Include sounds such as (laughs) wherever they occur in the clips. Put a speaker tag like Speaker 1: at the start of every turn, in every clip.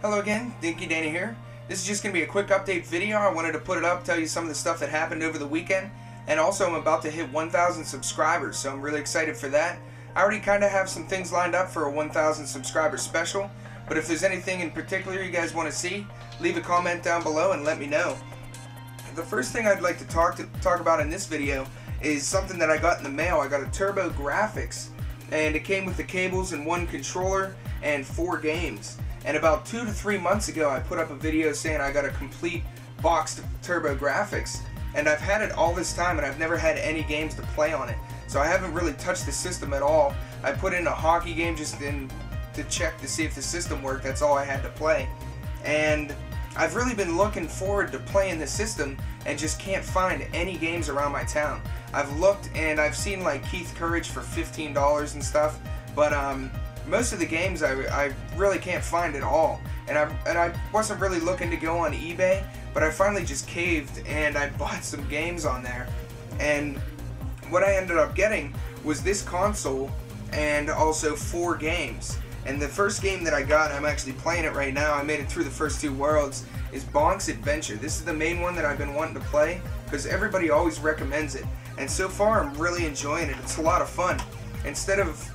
Speaker 1: Hello again, Dinky Dana here. This is just going to be a quick update video. I wanted to put it up, tell you some of the stuff that happened over the weekend, and also I'm about to hit 1,000 subscribers, so I'm really excited for that. I already kind of have some things lined up for a 1,000 subscriber special, but if there's anything in particular you guys want to see, leave a comment down below and let me know. The first thing I'd like to talk to talk about in this video is something that I got in the mail. I got a TurboGrafx, and it came with the cables and one controller and four games. And about two to three months ago, I put up a video saying I got a complete boxed TurboGrafx, and I've had it all this time, and I've never had any games to play on it. So I haven't really touched the system at all. I put in a hockey game just in to check to see if the system worked. That's all I had to play, and I've really been looking forward to playing the system and just can't find any games around my town. I've looked and I've seen like Keith Courage for $15 and stuff, but um, most of the games I, I really can't find at all. And I, and I wasn't really looking to go on eBay, but I finally just caved and I (laughs) bought some games on there. And what I ended up getting was this console and also four games. And the first game that I got, I'm actually playing it right now, I made it through the first two worlds, is Bonk's Adventure. This is the main one that I've been wanting to play because everybody always recommends it. And so far I'm really enjoying it. It's a lot of fun. Instead of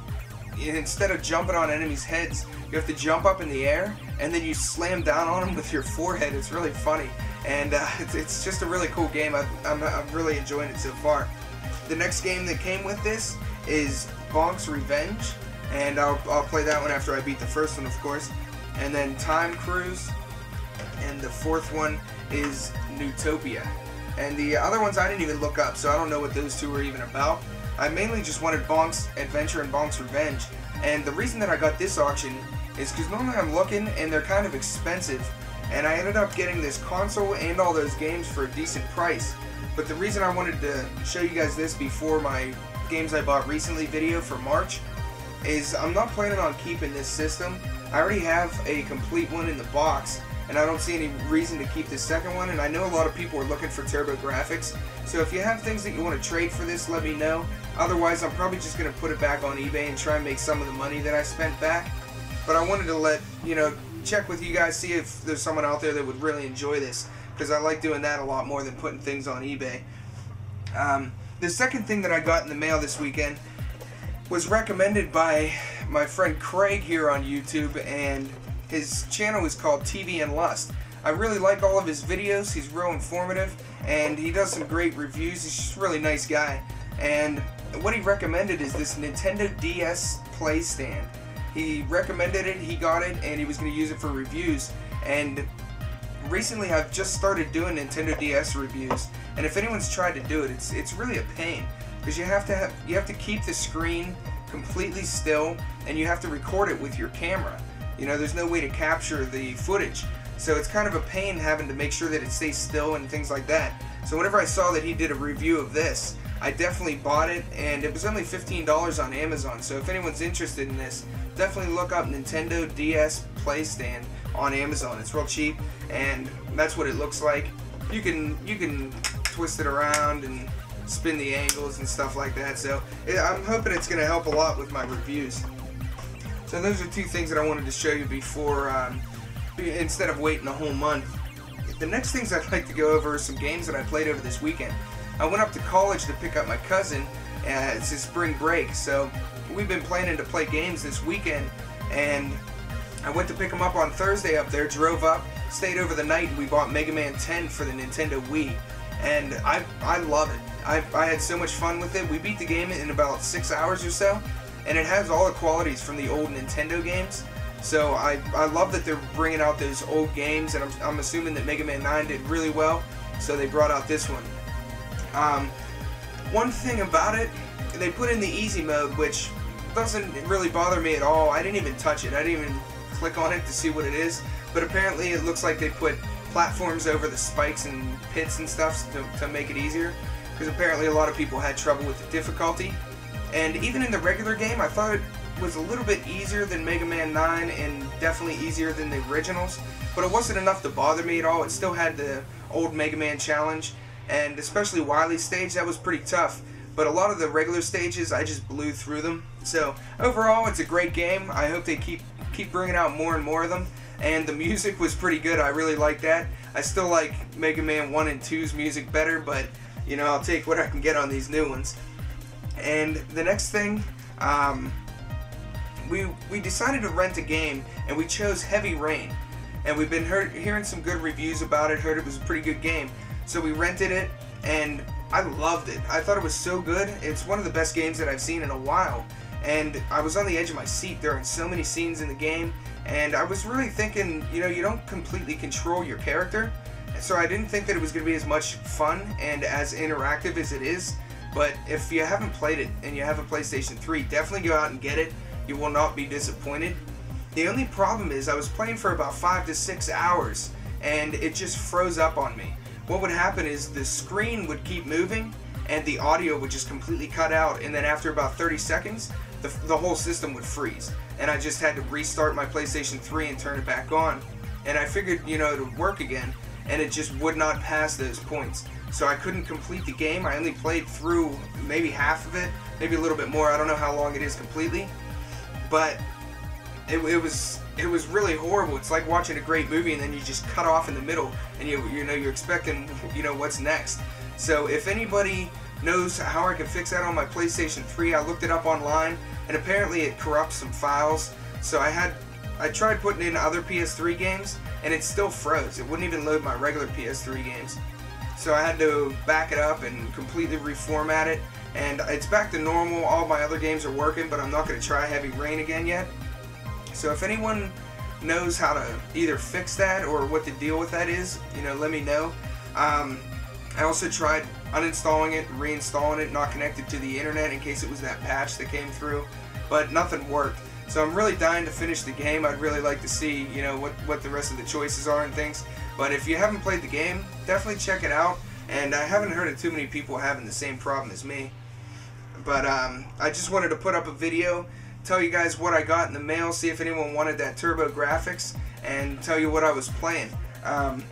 Speaker 1: instead of jumping on enemies' heads, you have to jump up in the air and then you slam down on them with your forehead. It's really funny. And uh, (laughs) it's, it's, just a really cool game. i I'm, I'm really enjoying it so far. The next game that came with this is Bonk's Revenge and I'll, I'll play that one after I beat the first one, of course. And then Time Cruise, and the fourth one is Neutopia. And the other ones I didn't even look up, so I don't know what those two were even about. I mainly just wanted Bonk's Adventure and Bonk's Revenge, and the reason that I got this auction is because normally I'm looking and they're kind of expensive, and I ended up getting this console and all those games for a decent price. But the reason I wanted to show you guys this before my games I bought recently video for March is I'm not planning on keeping this system. I already have a complete one in the box, and I don't see any reason to keep the second one, and I know a lot of people are looking for TurboGrafx, so if you have things that you want to trade for this, let me know. Otherwise, I'm probably just going to put it back on eBay and try and make some of the money that I spent back. But I wanted to let, you know, check with you guys, see if there's someone out there that would really enjoy this, because I like doing that a lot more than putting things on eBay. Um, the second thing that I got in the mail this weekend was recommended by my friend Craig here on YouTube, and his channel is called TV and Lust. I really like all of his videos. He's real informative, and he does some great reviews. He's just a really nice guy. And what he recommended is this Nintendo DS Play Stand. He recommended it, he got it, and he was going to use it for reviews. And recently I've just started doing Nintendo DS reviews, and if anyone's tried to do it, it's it's really a pain because you have to have you have to keep the screen completely still and you have to record it with your camera. You know, there's no way to capture the footage. So it's kind of a pain having to make sure that it stays still and things like that. So whenever I saw that he did a review of this, I definitely bought it and it was only $15 on Amazon. So if anyone's interested in this, definitely look up Nintendo DS Play Stand on Amazon. It's real cheap and that's what it looks like. You can you can twist it around and spin the angles and stuff like that. So I'm hoping it's going to help a lot with my reviews. So those are two things that I wanted to show you before, um, instead of waiting a whole month. The next things I'd like to go over are some games that I played over this weekend. I went up to college to pick up my cousin. Uh, it's his spring break, so we've been planning to play games this weekend, and I went to pick him up on Thursday up there, drove up, stayed over the night, and we bought Mega Man 10 for the Nintendo Wii. And I, I love it. I, I had so much fun with it. We beat the game in about six hours or so, and it has all the qualities from the old Nintendo games. So I, I love that they're bringing out those old games, and I'm, I'm assuming that Mega Man 9 did really well, so they brought out this one. Um, one thing about it, they put in the easy mode, which doesn't really bother me at all. I didn't even touch it. I didn't even click on it to see what it is, but apparently it looks like they put platforms over the spikes and pits and stuff to, to make it easier because apparently a lot of people had trouble with the difficulty. And even in the regular game, I thought it was a little bit easier than Mega Man 9 and definitely easier than the originals, but it wasn't enough to bother me at all. It still had the old Mega Man challenge, and especially Wily's stage, that was pretty tough. But a lot of the regular stages, I just blew through them. So overall, it's a great game. I hope they keep keep bringing out more and more of them. and the (laughs) music was pretty good. I really like that. I still like Mega Man 1 and 2's music better, but you know, I'll take what I can get on these new ones. And the next thing, um, we we decided to rent a game, and we chose Heavy Rain. And we've been heard, hearing some good reviews about it. Heard it was a pretty good game, so we rented it, and I loved it. I thought it was so good. It's one of the best games that I've seen in a while. And I was on the edge of my seat during so many scenes in the game, and I was really thinking, you know, you don't completely control your character, so I didn't think that it was going to be as much fun and as interactive as it is. But if you haven't played it and you have a PlayStation 3, definitely go out and get it. You will not be disappointed. The only problem is I was playing for about 5 to 6 hours and it just froze up on me. What would happen is the screen would keep moving and the audio would just completely cut out and then after about 30 seconds the, the whole system would freeze and I just had to restart my PlayStation 3 and turn it back on and I figured you know it would work again and it just would not pass those points. So I couldn't complete the game. I only played through maybe half of it, maybe a little bit more. I don't know how long it is completely, but it, it was it was really horrible. It's like watching a great movie and then you just cut off in the middle, and you you know you're expecting (laughs) you know what's next. So if anybody knows how I can fix that on my PlayStation 3, I looked it up online, and apparently it corrupts some files. So I had I tried putting in other PS3 games, and it still froze. It wouldn't even load my regular PS3 games. So I had to back it up and completely reformat it, and it's back to normal. All my other games are working, but I'm not going to try Heavy Rain again yet. So if anyone knows how to either fix that or what the deal with that is, you know, let me know. Um, I also tried uninstalling it, reinstalling it, not connected to the internet in case it was that patch that came through, but nothing worked. So I'm really dying to finish the game. I'd really like to see, you know, what, what the rest of the choices are and things. But if you haven't played the game, definitely check it out. And I haven't heard of too many people having the same problem as me. But um, I just wanted to put up a video, tell you guys what I got in the mail, see if anyone wanted that TurboGrafx, and tell you what I was playing. Um,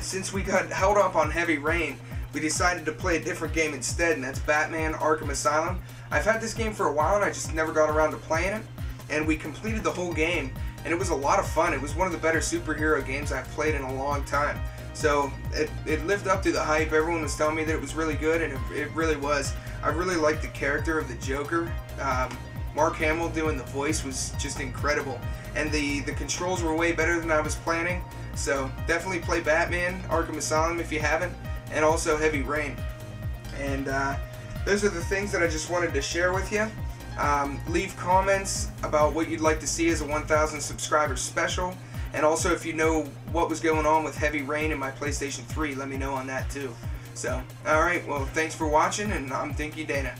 Speaker 1: since we got held up on Heavy Rain, we decided to play a different game instead, and that's Batman Arkham Asylum. I've had this game for a while, and I just never got around to playing it and we completed the whole game and it was a lot of fun. It was one of the better superhero games I've played in a long time. So it, it lived up to the hype. Everyone was telling me that it was really good, and it, it really was. I really liked the character of the Joker. Um, Mark Hamill doing the voice was just incredible, and the the controls were way better than I was planning. So definitely play Batman Arkham Asylum if you haven't, and also Heavy Rain. And uh, those are the things that I just wanted to share with you. Um, leave comments about what you'd like to see as a 1,000 subscriber special. And also, if you know what was going on with Heavy Rain in my PlayStation 3, let me know on that too. So, alright, well, thanks for watching, and I'm Dinky Dana.